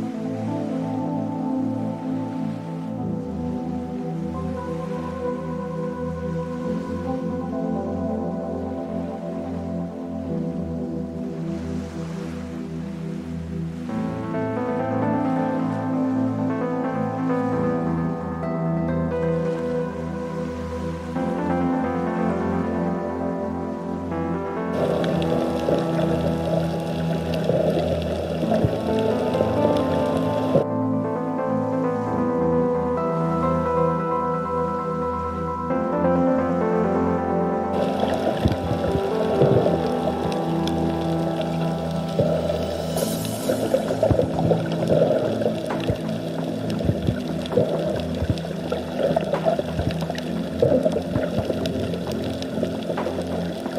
Bye.